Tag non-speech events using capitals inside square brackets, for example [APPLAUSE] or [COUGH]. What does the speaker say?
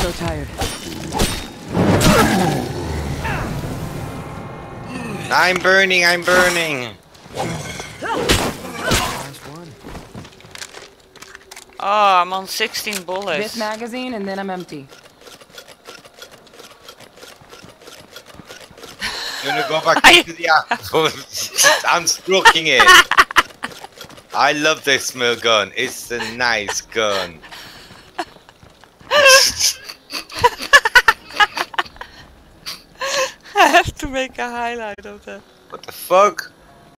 So tired. I'm burning, I'm burning. Oh, I'm on 16 bullets. This magazine and then I'm empty. You wanna go back [LAUGHS] I- to the apple? [LAUGHS] I'm stroking it. I love this mill gun. It's a nice gun. [LAUGHS] I have to make a highlight of that. What the fuck?